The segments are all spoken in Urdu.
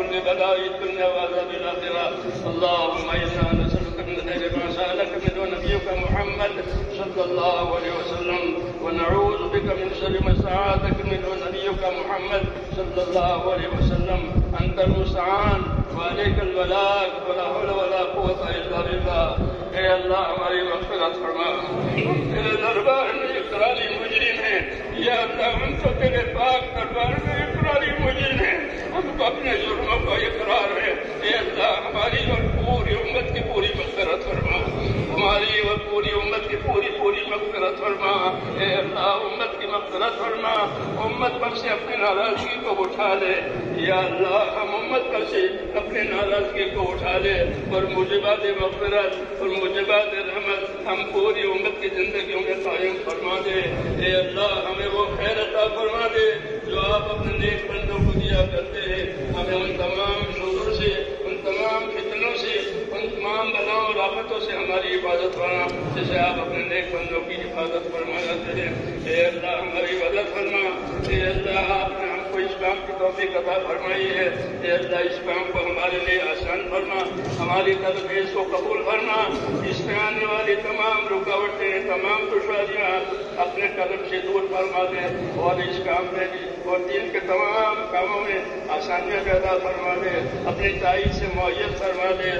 كل بلاء الدنيا وعذاب الآخرة. اللهم إنا نسألك من خير ما سألك منه نبيك محمد صلى الله عليه وسلم. ونعوذ بك من شر ما استعاذك منه نبيك محمد صلى الله عليه وسلم. أنت المستعان وعليك البلاغ ولا حول ولا قوة إلا بالله. اے اللہ ہماری مغفرت فرما. تیرے دربار میں اقراری مجرم ہیں. یا اللہ ہم دربار میں فرما، اے اللہ، امت کی مغفرت فرما۔ امت پر سے اپنی ناراضگی کو اٹھا لے۔ یا اللہ، ہم امت پر سے اپنے ناراضگی کو اٹھا لے۔ اور موجبات مغفرت اور موجبات رحمت ہم پوری امت کی زندگیوں میں قائم فرما دے۔ اے اللہ، ہمیں وہ خیر عطا فرما دے جو آپ اپنے نیک بندوں کو دیا کرتے ہیں۔ ہمیں ان تمام شوروں سے، ان تمام فتنوں سے، ان تمام بلاؤں اور آفتوں سے ہماری حفاظت فرما۔ جیسے آپ حفاظت فرما اے اللہ ہماری مدد فرما، اے اللہ آپ نے ہم کو اس کام کی توفیق عطا فرمائی ہے، اے اللہ اس کام کو ہمارے لیے آسان فرما، ہماری تدبیر کو قبول فرما، اس میں آنے والی تمام رکاوٹیں، تمام دشواریاں اپنے قدم سے دور فرما دے اور اس کام میں اور دین کے تمام کاموں میں آسانیاں پیدا فرما دے، اپنی تائید سے معیت فرما دے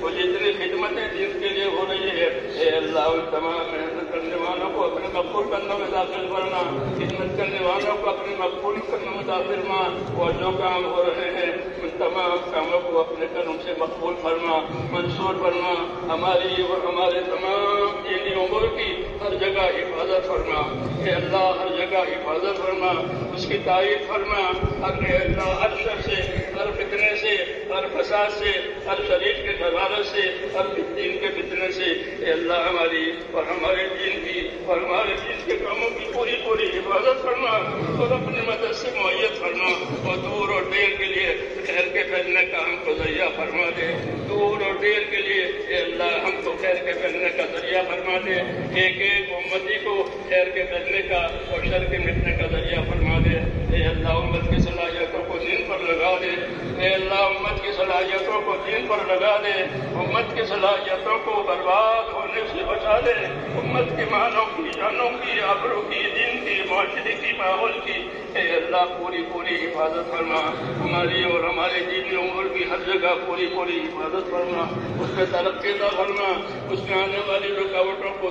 وہ جتنی خدمتیں دین کے لیے ہو رہی ہے اللہ ان تمام محنت کرنے والوں کو اپنے مقبول کرنے میں داخل کرنا خدمت کرنے والوں کو اپنے مقبول کرنے میں داخل فرما۔ اور جو کام ہو رہے ہیں، ان تمام کاموں کو اپنے کرم سے مقبول فرما، منصور فرما۔ ہماری اور ہمارے تمام دینی عمر کی ہر جگہ حفاظت فرما۔ اے اللہ ہر جگہ حفاظت فرما، اس کی تعریف فرما۔ ہر اللہ ہر شر سے، ہر فتنے سے، ہر فساد سے، ہر شریف کے غرارت سے، ہر دین کے فتنے سے اے اللہ ہماری اور ہمارے دین کی اور ہمارے دین کے کاموں کی پوری پوری حفاظت فرما اور اپنی مدد سے معیت فرما اور دور اور دیر کے لیے خیر کے پھیلنے کا ہم کو ذریعہ فرما دے۔ دور اور دیر کے لیے اے اللہ ہم کو خیر کے پھیلنے کا ذریعہ فرما دے۔ ایک ایک امتی کو خیر کے پھیلنے کا اور شر کے مٹنے کا ذریعہ فرما دے۔ اے اللہ امت کی صلاحیتوں کو دین پر لگا دے۔ اے اللہ امت کی صلاحیتوں کو دین پر لگا دے۔ امت کی صلاحیتوں کو برباد ہونے سے بچا دے امت کے مانوں کی جانوں کی آبروں کی، دین کی، معاشرے کی، ماحول کی۔ اے اللہ، پوری پوری حفاظت فرما۔ ہماری اور ہمارے دینی عمر کی ہر جگہ پوری پوری حفاظت فرما۔ اس میں ترقی کا فرما۔ اس میں آنے والی رکاوٹوں کو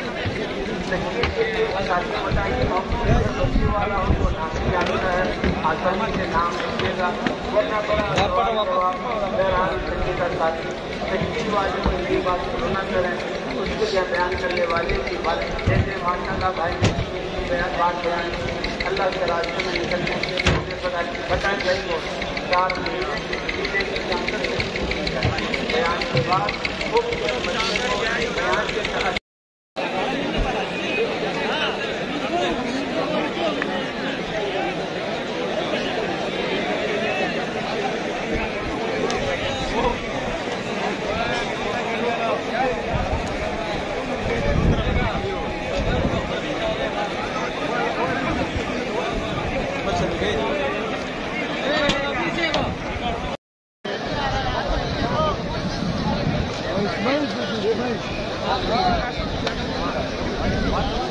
دی په کورن کې سره کته دې ټیمپو سره نمبر ټینګه تا هلکه کیسه کړی بیان کرنے والے کی بات جیسے ماشاء اللہ بھائی بیان بات بیان اللہ کے راستے میں نکلنے کے لیے پتا گئی چار مہینے بیان کے بعد Thank you.